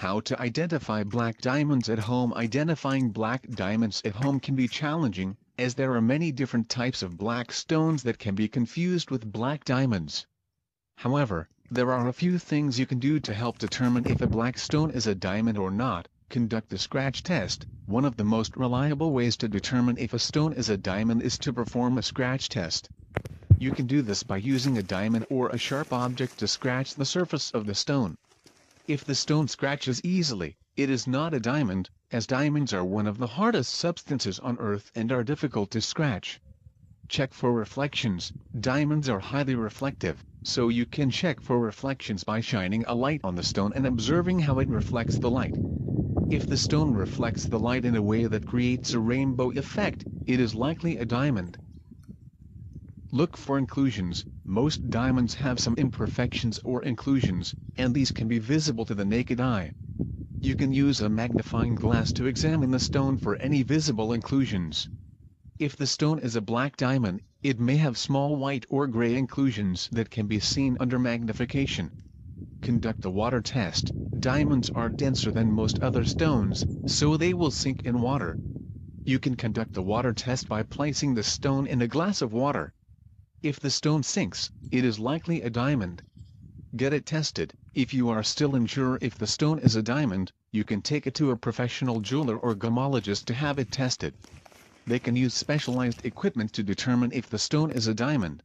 How to identify black diamonds at home Identifying black diamonds at home can be challenging, as there are many different types of black stones that can be confused with black diamonds. However, there are a few things you can do to help determine if a black stone is a diamond or not. Conduct a scratch test. One of the most reliable ways to determine if a stone is a diamond is to perform a scratch test. You can do this by using a diamond or a sharp object to scratch the surface of the stone. If the stone scratches easily, it is not a diamond, as diamonds are one of the hardest substances on earth and are difficult to scratch. Check for reflections. Diamonds are highly reflective, so you can check for reflections by shining a light on the stone and observing how it reflects the light. If the stone reflects the light in a way that creates a rainbow effect, it is likely a diamond. Look for inclusions. Most diamonds have some imperfections or inclusions, and these can be visible to the naked eye. You can use a magnifying glass to examine the stone for any visible inclusions. If the stone is a black diamond, it may have small white or gray inclusions that can be seen under magnification. Conduct a water test. Diamonds are denser than most other stones, so they will sink in water. You can conduct the water test by placing the stone in a glass of water. If the stone sinks, it is likely a diamond. Get it tested. If you are still unsure if the stone is a diamond, you can take it to a professional jeweler or gemologist to have it tested. They can use specialized equipment to determine if the stone is a diamond.